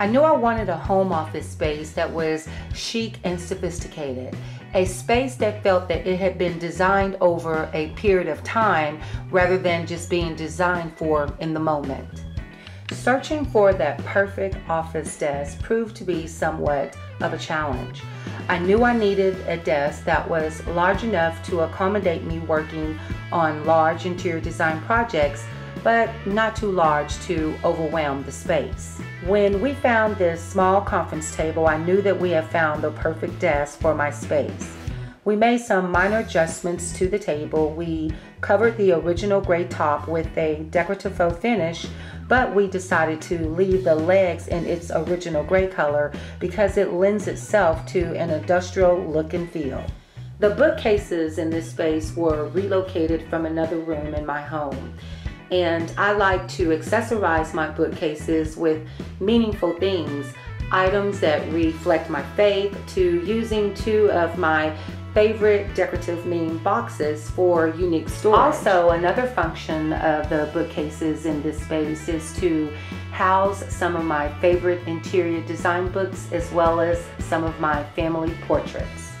I knew I wanted a home office space that was chic and sophisticated, a space that felt that it had been designed over a period of time rather than just being designed for in the moment. Searching for that perfect office desk proved to be somewhat of a challenge. I knew I needed a desk that was large enough to accommodate me working on large interior design projects but not too large to overwhelm the space. When we found this small conference table, I knew that we had found the perfect desk for my space. We made some minor adjustments to the table. We covered the original gray top with a decorative faux finish, but we decided to leave the legs in its original gray color because it lends itself to an industrial look and feel. The bookcases in this space were relocated from another room in my home and I like to accessorize my bookcases with meaningful things, items that reflect my faith, to using two of my favorite decorative meaning boxes for unique storage. Also, another function of the bookcases in this space is to house some of my favorite interior design books as well as some of my family portraits.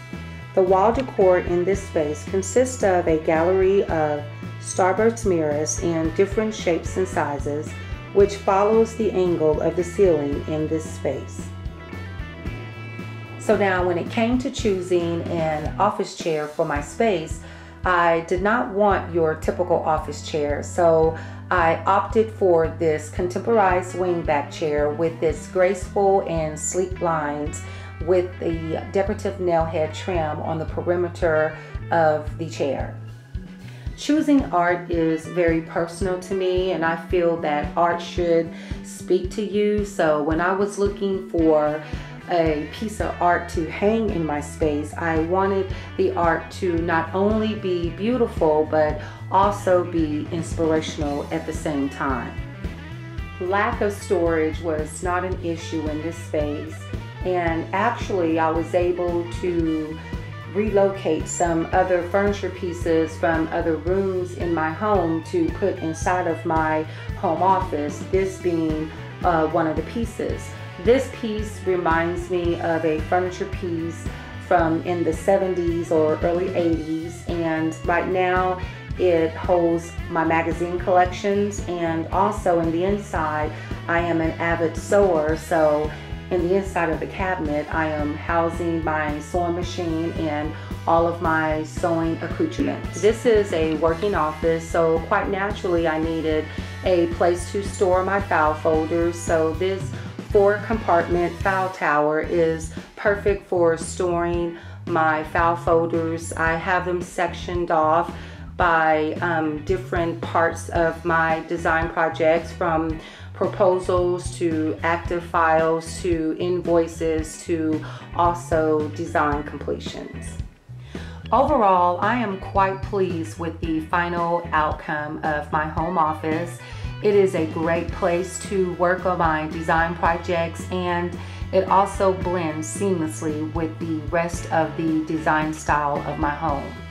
The wall decor in this space consists of a gallery of starburst mirrors in different shapes and sizes, which follows the angle of the ceiling in this space. So now when it came to choosing an office chair for my space, I did not want your typical office chair, so I opted for this contemporized wingback chair with its graceful and sleek lines with the decorative nail head trim on the perimeter of the chair. Choosing art is very personal to me, and I feel that art should speak to you. So, when I was looking for a piece of art to hang in my space, I wanted the art to not only be beautiful but also be inspirational at the same time. Lack of storage was not an issue in this space, and actually, I was able to relocate some other furniture pieces from other rooms in my home to put inside of my home office, this being uh, one of the pieces. This piece reminds me of a furniture piece from in the 70s or early 80s and right now it holds my magazine collections and also in the inside I am an avid sewer so in the inside of the cabinet, I am housing my sewing machine and all of my sewing accoutrements. This is a working office, so quite naturally I needed a place to store my file folders. So this four compartment file tower is perfect for storing my file folders. I have them sectioned off by um, different parts of my design projects from proposals to active files to invoices to also design completions. Overall, I am quite pleased with the final outcome of my home office. It is a great place to work on my design projects and it also blends seamlessly with the rest of the design style of my home.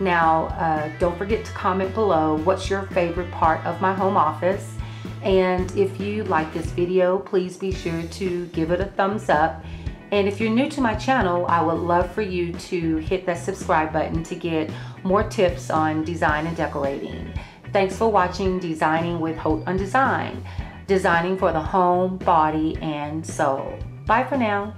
Now, uh, don't forget to comment below what's your favorite part of my home office. And if you like this video, please be sure to give it a thumbs up. And if you're new to my channel, I would love for you to hit that subscribe button to get more tips on design and decorating. Thanks for watching Designing with Haute on Design, designing for the home, body, and soul. Bye for now.